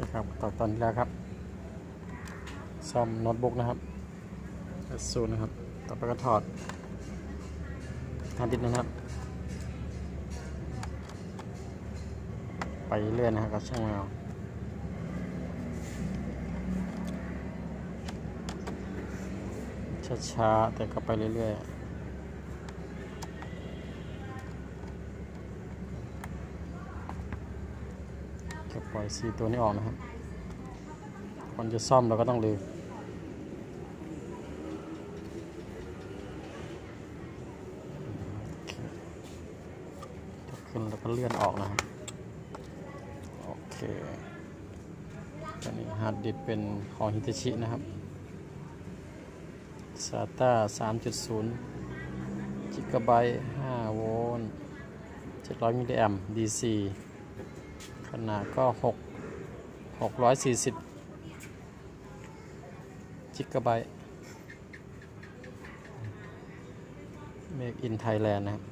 นะครับต่อตอนที่แล้วครับ ซ่อมโน้ตบุ๊กนะครับ ASUS นะครับ ต่อไปก็ถอดฮาร์ดดิสก์นะครับ ไปเรื่อยนะครับกับช่างแมวช้าๆแต่ก็ไปเรื่อยๆ ปล่อยสีตัวนี้ออกนะครับก่อนจะซ่อมเราก็ต้องลืมขึ้นแล้วก็เลื่อนออกนะครับ โอเคตัวนี้ฮาร์ดดิสเป็นของฮิตาชินะครับ SATA 3.0 จิกะไบต์5โวลต์ลต์700มิลลิแอมป์ DC ขนาดก็6 640จิกะไบต์ Make in Thailand นะครับ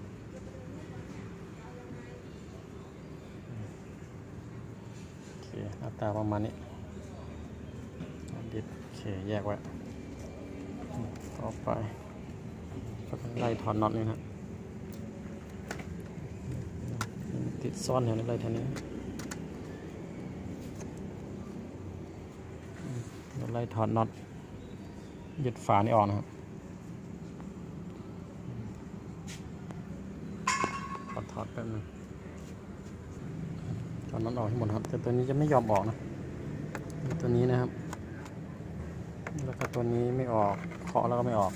โอเคหน้าตาประมาณนี้ดิดโอเค แยกไว้ ต่อไปก็ไล่ถอนน็อตนี่นะติดซ่อนอยู่ในไรท่านี้เดี๋ยว ไล่ถอดน็อตยึดฝานี่ออกนะครับขอถอดแป๊บนึงตอนนั้นออกให้หมดครับ แต่ตัวนี้จะไม่ยอมออกนะ ตัวนี้นะครับ แล้วก็ตัวนี้ไม่ออกเคาะแล้วก็ไม่ออก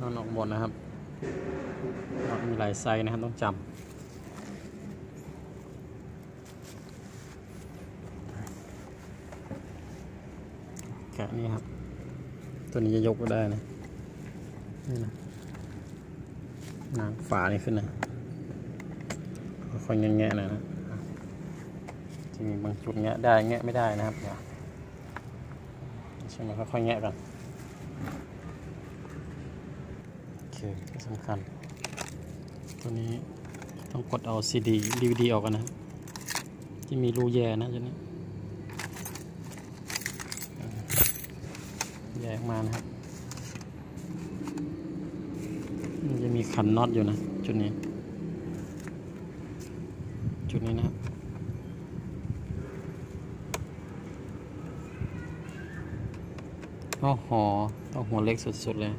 นอนออกหมดนะครับน็อตมีหลายไซส์นะครับต้องจำ แกะนี่ครับ ตัวนี้จะยกก็ได้นะนี่นะนางฝานี่ขึ้นนะค่อยแงะๆหน่อยนะจะมีบางจุดแงะได้แงะไม่ได้นะครับเดี๋ยวใช่ไหมค่อยๆแงะกันโอเคที่สำคัญ ตัวนี้ต้องกดเอาซีดีดีวดีออกกันนะที่มีรูแย่นะตัวนี้ แยกมานะครับมันจะมีขันน็อตอยู่นะ จุดนี้ จุดนี้นะครับก็หอต้องหัวเล็กสุดๆเลย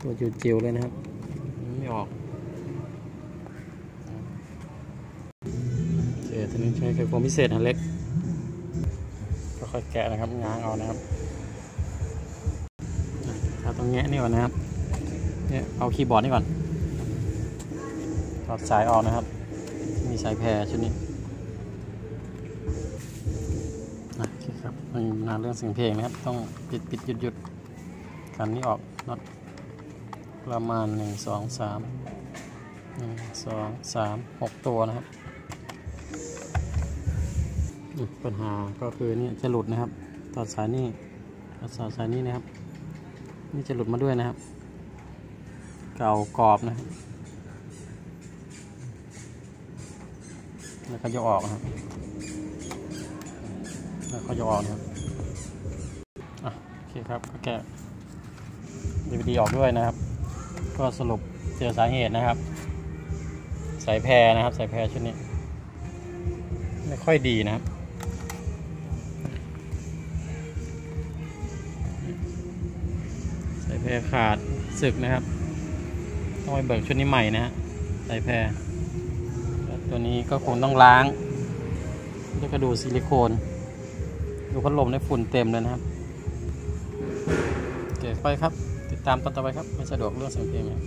ตัวจิ๋วๆเลยนะครับ ไม่ออกโอเคทีนี้ใช้ไขควงพิเศษอันเล็ก ค่อยแกะนะครับง้างเอานะครับถ้าต้องแงะนี่ก่อนนะครับเนี่ยเอาคีย์บอร์ดนี่ก่อนถอดสายออกนะครับ มีสายแพรชุดนี้โอเครับมีปัญหาเรื่องเสียงเพลงนะครับ ต้องปิดปิดหยุดหยุดกันนี้ออกน็อตประมาณหนึ่งสองสามหนึ่งสองสามหกตัวนะครับ ปัญหาก็คือนี่จะหลุดนะครับตัดสายนี่ตัดสายสายนี้นะครับ นี่จะหลุดมาด้วยนะครับ เก่ากรอบนะครับ แล้วก็ยกออกนะครับ แล้วเขาจะออกนะครับอะโอเคครับก็แกะดีวดีออกด้วยนะครับ ก็สรุปเจอสาเหตุนะครับ สายแพรนะครับ สายแพรชุดนี้ ไม่ค่อยดีนะครับ พรขาดศึกนะครับ ต้องไปเบิกชุดนี้ใหม่นะฮะสายแพรแล้วตัวนี้ก็คงต้องล้างด้วยกระดูซิลิโคน ดูพัดลมในฝุ่นเต็มเลยนะครับโอเคไปครับ ติดตามตอนต่อไปครับ ไม่สะดวกเรื่องเสียงเพลงเนี่ย